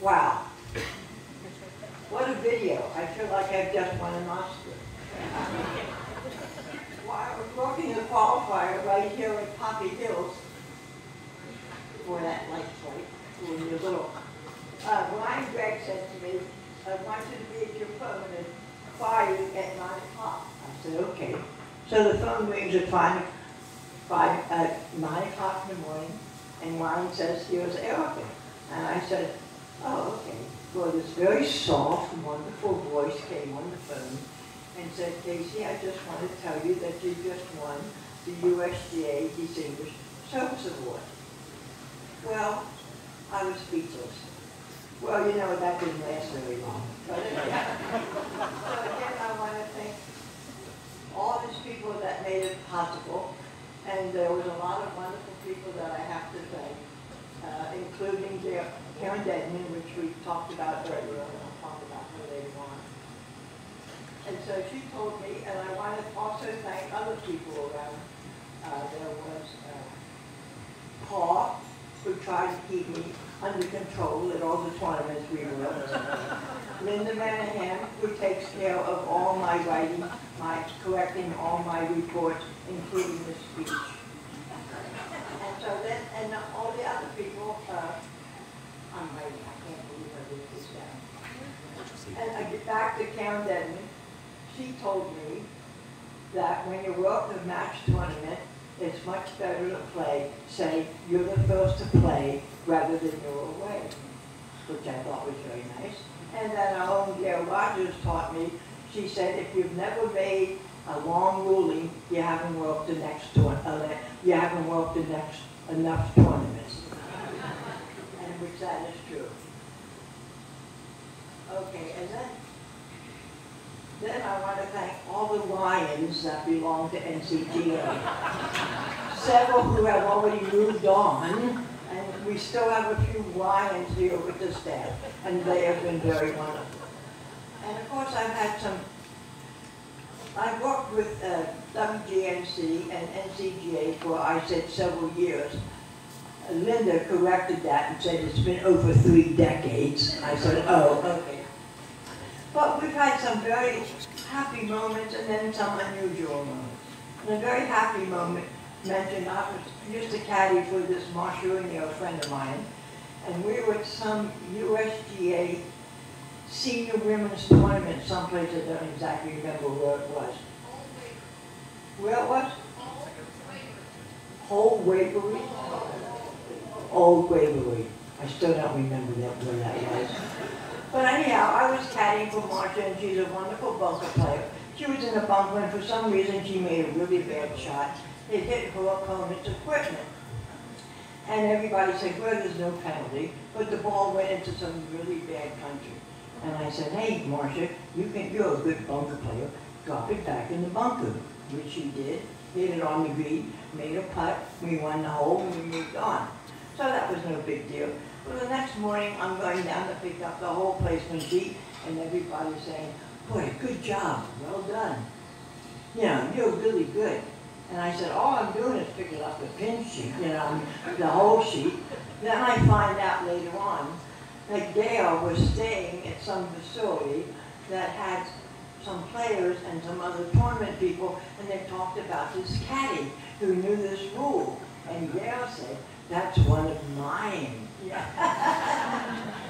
Wow. What a video. I feel like I've just won an Oscar. Well, I was working the qualifier right here at Poppy Hills for that light fight, when you're little. Uh, Ryan Gregg said to me, I want you to be at your phone and call at nine o'clock. I said, okay. So the phone rings at five, five, at nine o'clock in the morning, and Ryan says, he was Erica. Oh, and I said, Oh, okay. Well, this very soft, wonderful voice came on the phone and said, KC, I just want to tell you that you just won the USGA Distinguished Service Award. Well, I was speechless. Well, you know, that didn't last very long. But again, so again, I want to thank all these people that made it possible. And there was a lot of wonderful people that I have to thank, uh, including Karen Dedman, which we talked about earlier, and I'll talk about her later on. And so she told me, and I want to also thank other people around. Uh, there was uh, Paul, who tried to keep me under control at all the tournaments we were at. Linda Manahan, care of all my writing, my correcting all my reports, including the speech. And so then, and all the other people, uh, I'm writing, I can't believe I did this down. And I get back to Karen Dedman, she told me that when you work the match tournament, it's much better to play, say, you're the first to play rather than you're away, which I thought was very nice. And then our own Gail Rogers taught me, she said, if you've never made a long ruling, you haven't worked the next tour, uh, you haven't worked the next enough tournaments. And which that is true. Okay, and then, then I want to thank all the Lions that belong to NCGA. Several who have already moved on, we still have a few Lions here with the staff, and they have been very wonderful. And of course, I've had some, I've worked with uh, WGNC and NCGA for, I said, several years. Linda corrected that and said it's been over three decades. I said, oh, okay. But we've had some very happy moments and then some unusual moments. And a very happy moment mentioned, I was used to caddy for this Marshallino friend of mine, and we were at some USGA senior women's tournament someplace, I don't exactly remember where it was. Where it was? Whole Waverly? Old Waverly. I still don't remember that, where that was. But anyhow, I was caddying for Marcia, and she's a wonderful bunker player. She was in a bunker, and for some reason, she made a really bad shot. It hit her opponent's equipment. And everybody said, well, there's no penalty, but the ball went into some really bad country. And I said, hey, Marcia, you can, you're a good bunker player. Drop it back in the bunker, which she did. Hit it on the green, made a putt, we won the hole, and we moved on. So that was no big deal. Well, the next morning, I'm going down to pick up the hole placement sheet, and everybody's saying, boy, good job, well done. You know, you're really good. And I said, all I'm doing is picking up the pin sheet, you know, the hole sheet. Then I find out later on that Gail was staying at some facility that had some players and some other tournament people, and they talked about this caddy who knew this rule. And Gail said, that's one of mine. Yeah.